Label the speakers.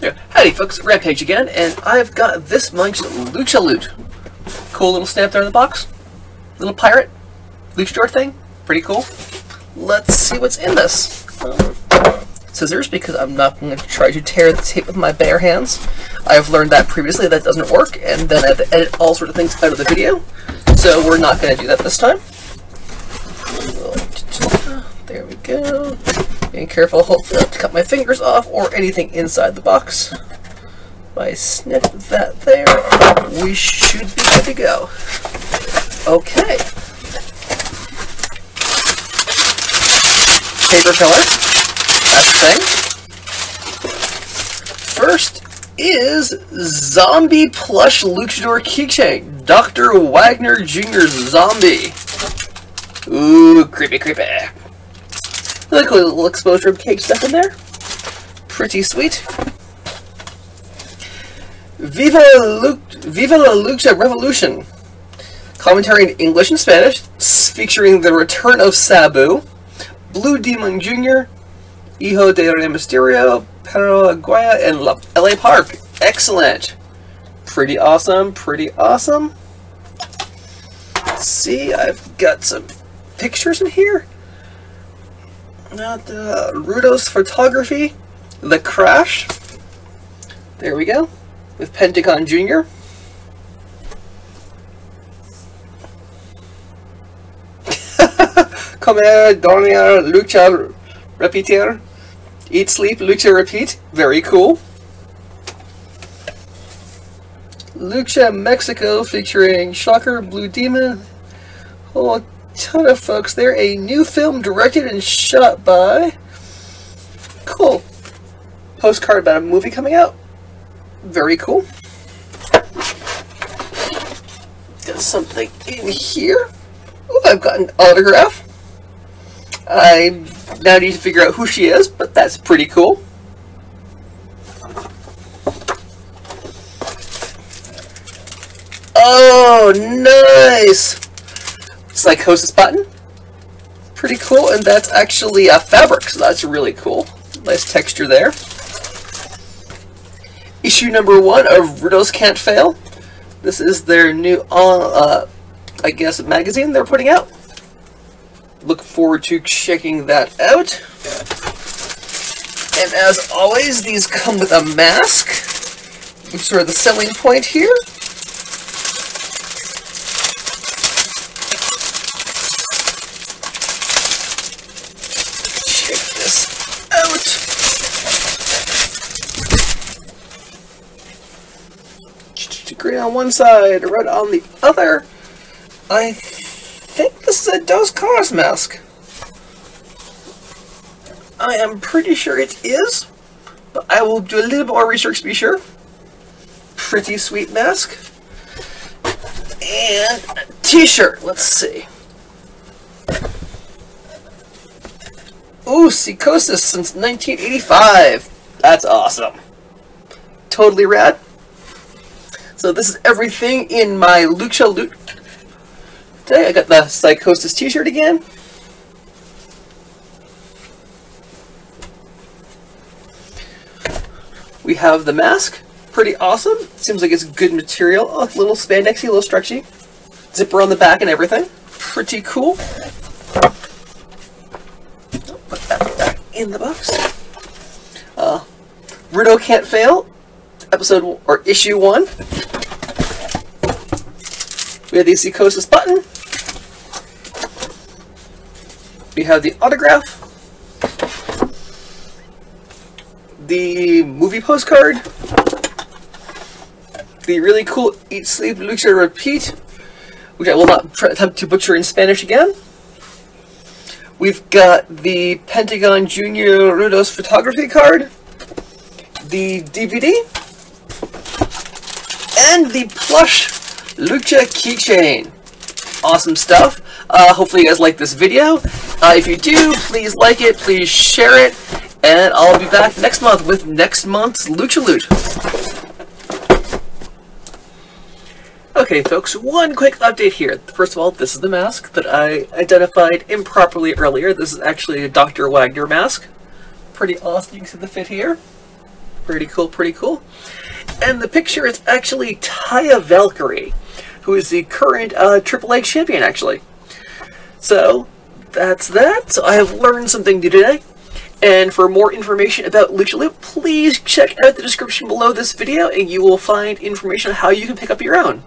Speaker 1: Yeah. Howdy folks, Rampage again, and I've got this much Lucha Loot. Cool little stamp there in the box. Little pirate. Luchador thing. Pretty cool. Let's see what's in this. Scissors, because I'm not going to try to tear the tape with my bare hands. I've learned that previously that doesn't work, and then I have to edit all sorts of things out of the video. So we're not going to do that this time. There we go. Being careful, hopefully not to cut my fingers off or anything inside the box. If I snip that there, we should be good to go. Okay. Paper filler. That's the thing. First is Zombie Plush Luchador Keychain. Dr. Wagner Jr. Zombie. Ooh, creepy, creepy. Look a little exposure of cake stuff in there. Pretty sweet. Viva, Lu Viva la Lucha Revolution. Commentary in English and Spanish, featuring the return of Sabu, Blue Demon Jr., Hijo de Rey Mysterio, Paraguaya, and LA Park. Excellent. Pretty awesome, pretty awesome. Let's see, I've got some pictures in here. Not the Rudos Photography, The Crash. There we go, with Pentagon Jr. Come here, Donia Lucha Repeater. Eat, sleep, lucha, repeat. Very cool. Lucha Mexico featuring Shocker, Blue Demon. Oh, ton of folks there. A new film directed and shot by. Cool. Postcard about a movie coming out. Very cool. Got something in here. Oh, I've got an autograph. I now need to figure out who she is, but that's pretty cool. Oh, nice! Psicosis button. Pretty cool, and that's actually a fabric, so that's really cool. Nice texture there. Issue number one of Rudos Can't Fail. This is their new, uh, I guess, magazine they're putting out. Look forward to checking that out. And as always, these come with a mask, which is sort of the selling point here. Check this out. Green on one side, red on the other. I think this is a Dos Caras mask. I am pretty sure it is, but I will do a little bit more research to be sure. Pretty sweet mask. And t-shirt, let's see. Ooh, Psicosis since 1985. That's awesome. Totally rad. So this is everything in my Lucha Loot Today I got the Psicosis t-shirt again. We have the mask. Pretty awesome. Seems like it's good material. A little spandexy, a little stretchy. Zipper on the back and everything. Pretty cool. Put that back in the box. Uh, Rudo Can't Fail, episode or issue one. We have the Psicosis button. We have the autograph, the movie postcard, the really cool Eat, Sleep, Lucha, Repeat, which I will not attempt to butcher in Spanish again. We've got the Pentagon Junior Rudos photography card, the DVD, and the plush Lucha keychain. Awesome stuff. Uh, hopefully you guys like this video. Uh, if you do, please like it, please share it, and I'll be back next month with next month's Lucha Loot. Okay, folks, one quick update here. First of all, this is the mask that I identified improperly earlier. This is actually a Dr. Wagner mask. Pretty awesome. You can see the fit here. Pretty cool, pretty cool. And the picture is actually Taya Valkyrie, who is the current uh, AAA champion, actually. So, that's that. So I have learned something new today. And for more information about Lucha Loot, please check out the description below this video and you will find information on how you can pick up your own.